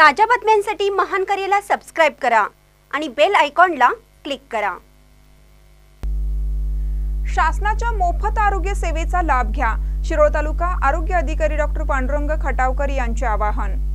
ताज्या बातम्यांसाठी महान करेला सबस्क्राईब करा आणि बेल आयकॉनला क्लिक करा. शासनाच्या मोफत आरोग्य सेवेचा लाभ घ्या. शिरोळ तालुका आरोग्य अधिकारी डॉक्टर पांडुरंग खटावकर यांचे आवाहन.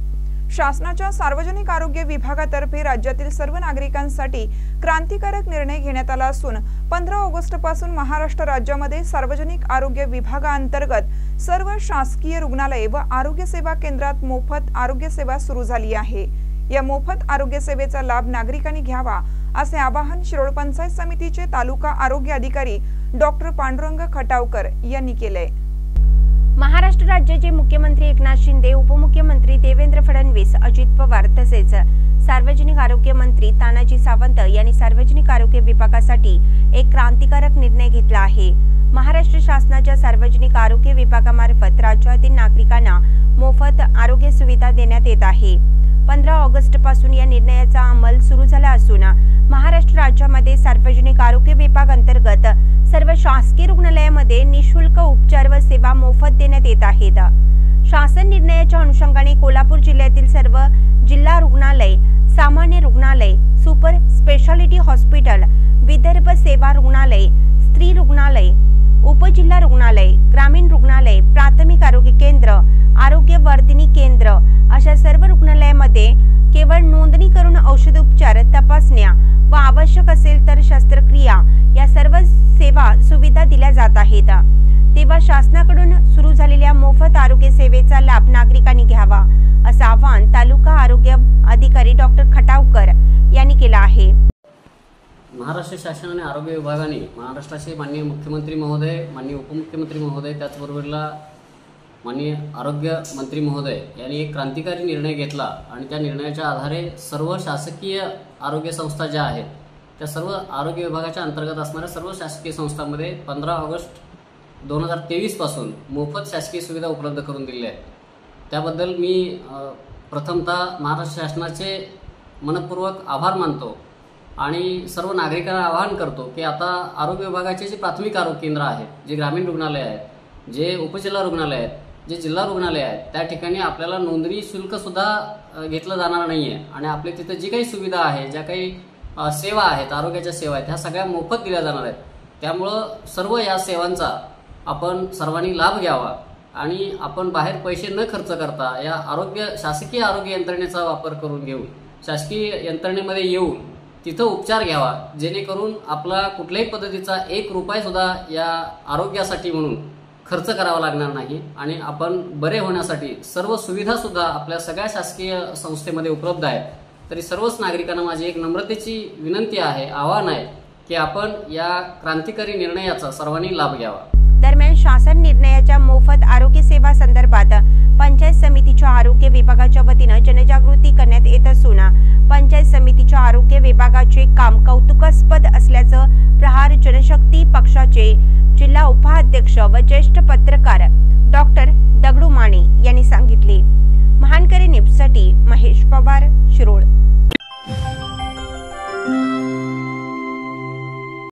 शासनाच्या सार्वजनिक आरोग्य विभागातर्फे राज्यातील सर्व नागरिकांसाठी क्रांतिकारक निर्णय घेण्यात आला असून पंधरा ऑगस्टपासून महाराष्ट्र राज्यामध्ये सार्वजनिक आरोग्य विभागाअंतर्गत सर्व शासकीय रुग्णालये व आरोग्य सेवा केंद्रात मोफत आरोग्य सेवा सुरू झाली आहे. या मोफत आरोग्य सेवेचा लाभ नागरिकांनी घ्यावा असे आवाहन शिरोळ पंचायत समितीचे तालुका आरोग्य अधिकारी डॉक्टर पांडुरंग खटावकर यांनी केले महाराष्ट्र राज्याचे मुख्यमंत्री एकनाथ शिंदे उपमुख्यमंत्री देवेंद्र फडणवीस अजित पवार तसेच सार्वजनिक आरोग्य मंत्री तानाजी सावंत यांनी सार्वजनिक आरोग्य विभागासाठी एक क्रांतिकारक निर्णय घेतला आहे. महाराष्ट्र शासनाच्या सार्वजनिक आरोग्य विभागामार्फत राज्यातील नागरिकांना मोफत आरोग्य सुविधा देण्यात येत आहे. पंधरा ऑगस्टपासून या निर्णयाचा अंमल सुरू झाला असून महाराष्ट्र राज्यामध्ये सार्वजनिक आरोग्य विभाग अंतर्गत करण्यात येत आहेत. शासन निर्णयाच्या अनुषंगाने कोल्हापूर जिल्ह्यातील सर्व जिल्हा रुग्णालय सामान्य रुग्णालय सुपर स्पेशालिटी हॉस्पिटल विदर्भ सेवा रुग्णालय स्त्री रुग्णालय उपजिल्हा रुग्णालय ग्रामीण रुग्णालय प्राथमिक आरोग्य केंद्र आरोग्य वर्धिनी केंद्र अशा सर्व रुग्णालयामध्ये केवळ नोंदणी करून औषधोपचार तपासण्या व आवश्यक असेल तर शस्त्रक्रिया या सर्व सेवा सुविधा दिल्या जात आहेत तेव्हा शासनाकडून सुरू झालेल्या मोफत आरोग्य सेवेचा लाभ नागरिकांनी घ्यावा असं आवाहन तालुका आरोग्य अधिकारी डॉक्टर खटावकर यांनी केलं आहे महाराष्ट्र शासन आणि आरोग्य विभागाने महाराष्ट्राचे माननीय मुख्यमंत्री महोदय माननीय उपमुख्यमंत्री महोदय त्याचबरोबरला माननीय आरोग्य मंत्री महोदय यांनी एक क्रांतिकारी निर्णय घेतला आणि त्या निर्णयाच्या आधारे सर्व शासकीय आरोग्य संस्था ज्या आहेत त्या सर्व आरोग्य विभागाच्या अंतर्गत असणाऱ्या सर्व शासकीय संस्थांमध्ये पंधरा ऑगस्ट दोन हजार तेवीसपासून मोफत शासकीय सुविधा उपलब्ध करून दिल्या आहेत. त्याबद्दल मी प्रथमतः महाराष्ट्र शासनाचे मनपूर्वक आभार मानतो आणि सर्व नागरिकांना आवाहन करतो की आता आरोग्य विभागाचे जे प्राथमिक आरोग्य केंद्र आहेत जे ग्रामीण रुग्णालय आहेत जे उपजिल्हा रुग्णालय आहेत जे जिल्हा रुग्णालय आहेत त्या ठिकाणी आपल्याला नोंदणी शुल्कसुद्धा घेतलं जाणार नाही आहे आणि आपल्या तिथं जी काही सुविधा आहे ज्या काही सेवा आहेत आरोग्याच्या सेवा आहेत ह्या सगळ्या मोफत दिल्या जाणार आहेत. त्यामुळं सर्व या सेवांचा आपण सर्वांनी लाभ घ्यावा आणि आपण बाहेर पैसे न खर्च करता या आरोग्य शासकीय आरोग्य यंत्रणेचा वापर करून घेऊन शासकीय यंत्रणेमध्ये येऊन तिथं उपचार घ्यावा जेणेकरून आपला कुठल्याही पद्धतीचा एक रुपया सुद्धा या आरोग्यासाठी म्हणून खर्च करावा लागणार नाही आणि आपण बरे होण्यासाठी सर्व सुविधा सुद्धा आपल्या सगळ्या शासकीय संस्थेमध्ये उपलब्ध आहेत. तरी सर्वच नागरिकांना माझी एक नम्रतेची विनंती आहे आवाहन आहे की आपण या क्रांतिकारी निर्णयाचा सर्वांनी लाभ घ्यावा. दरम्यान शासन निर्णयाच्या मोफत आरोग्य सेवा संदर्भात पंचायत समितीच्या आरोग्य विभागाच्या वतीनं जनजागृती करण्यात येत असून काम कौतुकास्पद असल्याचं प्रहार जनशक्ती पक्षाचे जिल्हा उपाध्यक्ष व ज्येष्ठ पत्रकार डॉक्टर दगडू माने यांनी सांगितले. महानकरी निपसाठी महेश पवार शिरोळ.